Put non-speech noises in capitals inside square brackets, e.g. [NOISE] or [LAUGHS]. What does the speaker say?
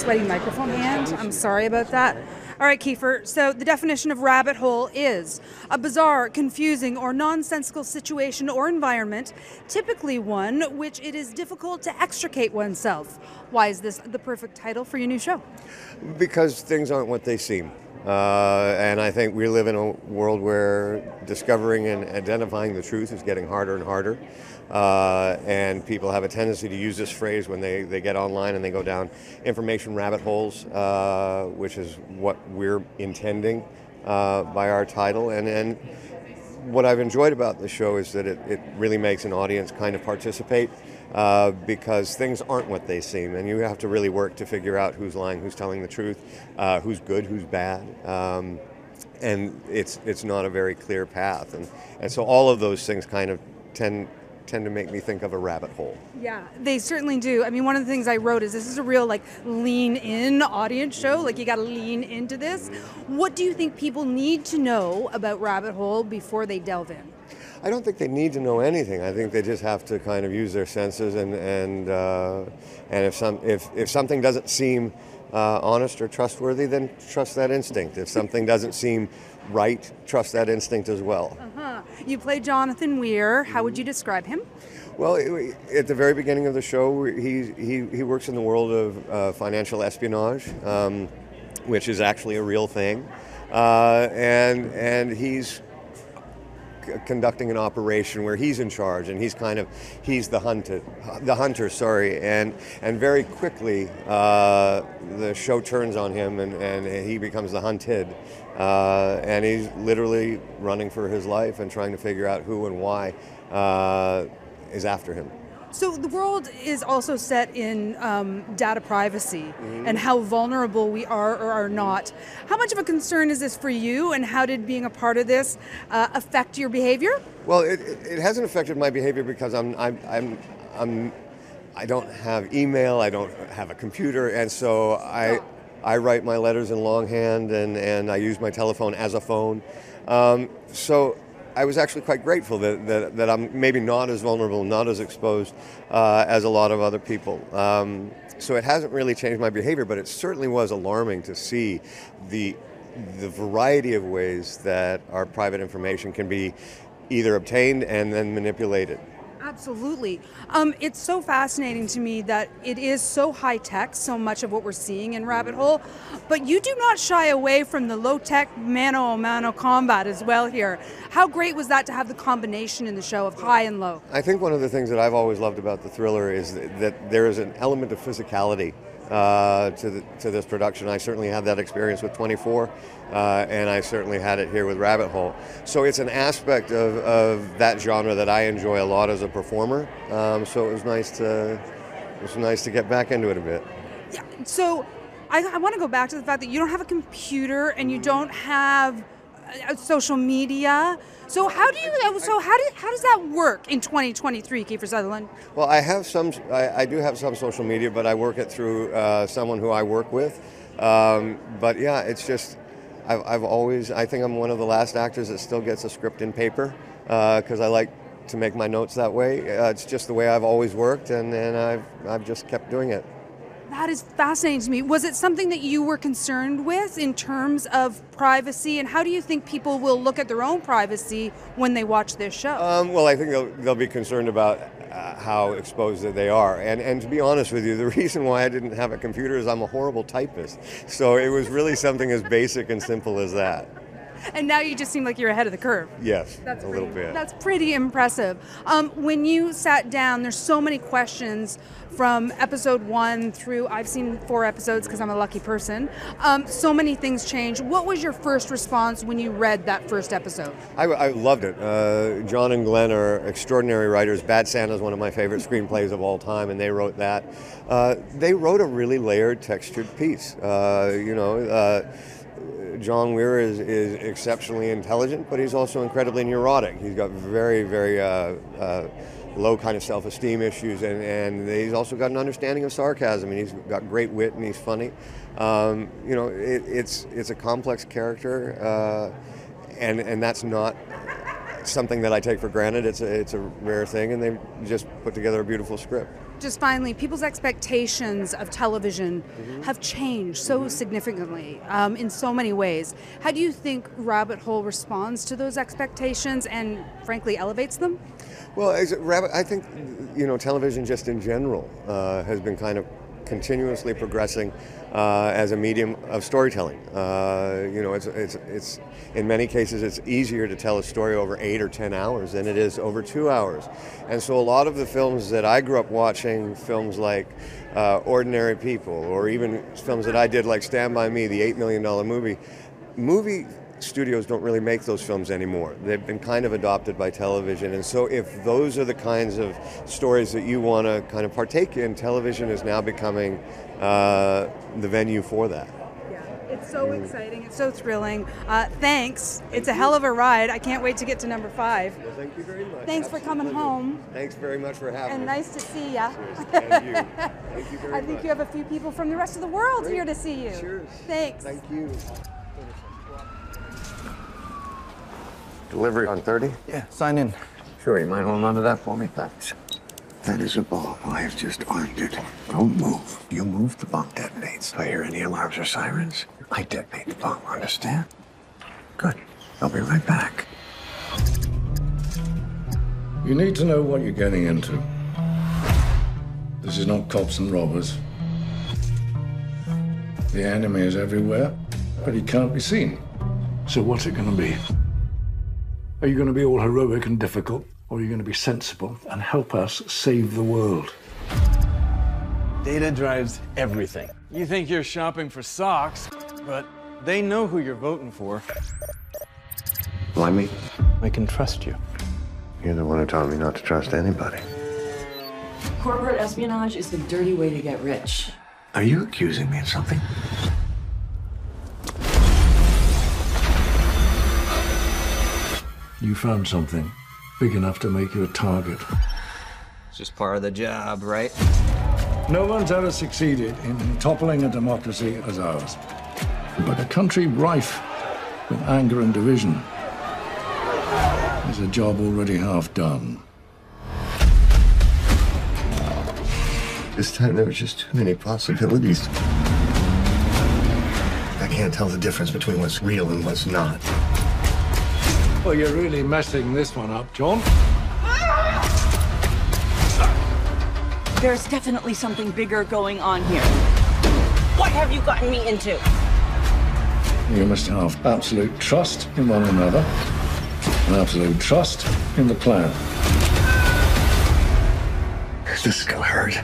sweaty microphone hand. I'm sorry about that. All right, Kiefer. So, the definition of rabbit hole is a bizarre, confusing, or nonsensical situation or environment, typically one which it is difficult to extricate oneself. Why is this the perfect title for your new show? Because things aren't what they seem. Uh, and I think we live in a world where discovering and identifying the truth is getting harder and harder. Uh, and people have a tendency to use this phrase when they, they get online and they go down information rabbit holes, uh, which is what we're intending uh, by our title. And, and what I've enjoyed about the show is that it, it really makes an audience kind of participate uh, because things aren't what they seem, and you have to really work to figure out who's lying, who's telling the truth, uh, who's good, who's bad. Um, and it's it's not a very clear path, and, and so all of those things kind of tend tend to make me think of a rabbit hole. Yeah, they certainly do. I mean, one of the things I wrote is this is a real like lean in audience show. Like you got to lean into this. What do you think people need to know about Rabbit Hole before they delve in? I don't think they need to know anything. I think they just have to kind of use their senses and and uh, and if some if if something doesn't seem uh, honest or trustworthy, then trust that instinct. If something doesn't seem right, trust that instinct as well. Uh-huh. You play Jonathan Weir. How would you describe him? Well, at the very beginning of the show, he he, he works in the world of uh, financial espionage, um, which is actually a real thing, uh, and and he's conducting an operation where he's in charge and he's kind of he's the hunted the hunter sorry and and very quickly uh, the show turns on him and, and he becomes the hunted uh, and he's literally running for his life and trying to figure out who and why uh, is after him so the world is also set in um, data privacy mm-hmm. and how vulnerable we are or are not. How much of a concern is this for you, and how did being a part of this uh, affect your behavior? Well, it, it, hasn't affected my behavior because I'm I'm I'm, I'm I don't have email, I don't have a computer, and so I. I write my letters in longhand and, and I use my telephone as a phone. Um, so I was actually quite grateful that, that, that, I'm maybe not as vulnerable, not as exposed uh, as a lot of other people. Um, so it hasn't really changed my behavior, but it certainly was alarming to see the the variety of ways that our private information can be either obtained and then manipulated. Absolutely. Um, it's so fascinating to me that it is so high tech, so much of what we're seeing in Rabbit Hole, but you do not shy away from the low tech mano a mano combat as well here. How great was that to have the combination in the show of high and low? I think one of the things that I've always loved about the thriller is that there is an element of physicality uh, to, the, to this production. I certainly had that experience with 24, uh, and I certainly had it here with Rabbit Hole. So it's an aspect of, of that genre that I enjoy a lot as a performer. Um, so it was nice to it was nice to get back into it a bit. Yeah. So I, I want to go back to the fact that you don't have a computer and you don't have social media. So how do you? So how do, how does that work in 2023, Kiefer Sutherland? Well, I have some. I, I do have some social media, but I work it through uh, someone who I work with. Um, but yeah, it's just I've, I've, always. I think I'm one of the last actors that still gets a script in paper because uh, I like to make my notes that way. Uh, it's just the way I've always worked, and, and I've I've just kept doing it. That is fascinating to me. Was it something that you were concerned with in terms of privacy, and how do you think people will look at their own privacy when they watch this show? Um, well, I think they'll, they'll be concerned about uh, how exposed that they are. And, and to be honest with you, the [LAUGHS] reason why I didn't have a computer is I'm a horrible typist. So it was really something as basic and simple as that and now you just seem like you're ahead of the curve. Yes, that's a pretty, little bit. That's pretty impressive. Um, when you sat down, there's so many questions from episode one through. I've seen four episodes because I'm a lucky person. Um, so many things change. What was your first response when you read that first episode? I, I loved it. Uh, John and Glenn are extraordinary writers. Bad Santa is one of my favorite screenplays of all time, and they wrote that. Uh, they wrote a really layered, textured piece. Uh, you know uh, John Weir is, is exceptionally intelligent, but he's also incredibly neurotic. He's got very, very uh, uh, low kind of self-esteem issues, and, and he's also got an understanding of sarcasm, and he's got great wit, and he's funny. Um, you know, it, it's it's a complex character, uh, and and that's not something that I take for granted. It's a it's a rare thing, and they just put together a beautiful script. just finally, people's expectations of television Mm-hmm. have changed so significantly um, in so many ways. How do you think Rabbit Hole responds to those expectations and, frankly, elevates them? Well, as rabbit, I think you know television just in general uh, has been kind of continuously progressing uh, as a medium of storytelling. Uh, you know, it's, it's it's in many cases it's easier to tell a story over eight or ten hours than it is over two hours, and so a lot of the films that I grew up watching, films like uh, Ordinary People, or even films that I did like Stand by Me, the eight million dollar movie, movie studios don't really make those films anymore. They've been kind of adopted by television. And so, if those are the kinds of stories that you want to kind of partake in, television is now becoming uh, the venue for that. Yeah, it's so exciting. It's so thrilling. Uh, thanks. It's a hell of a ride. I can't wait to get to number five. Well, thank you very much. Thanks for coming home. Thanks very much for having And me. And nice to see ya. And you. Thank you [LAUGHS] very I think much. you have a few people from the rest of the world Great. here to see you. Cheers. Thanks. Thank you. Delivery on 30? Yeah, sign in. Sure, you mind holding on to that for me? Thanks. That is a bomb. I have just armed it. Don't move. You move, the bomb detonates. If I hear any alarms or sirens, I detonate the bomb. Understand? Good. I'll be right back. You need to know what you're getting into. This is not cops and robbers. The enemy is everywhere, but he can't be seen. So what's it going to be? Are you going to be all heroic and difficult, or are you going to be sensible and help us save the world? Data drives everything. You think you're shopping for socks, but they know who you're voting for. Why me? I can trust you. You're the one who taught me not to trust anybody. Corporate espionage is the dirty way to get rich. Are you accusing me of something? You found something big enough to make you a target. It's just part of the job, right? No one's ever succeeded in toppling a democracy as ours. But a country rife with anger and division is a job already half done. This time there were just too many possibilities. I can't tell the difference between what's real and what's not. Well, you're really messing this one up, John. There's definitely something bigger going on here. What have you gotten me into? You must have absolute trust in one another and absolute trust in the plan. This is gonna hurt.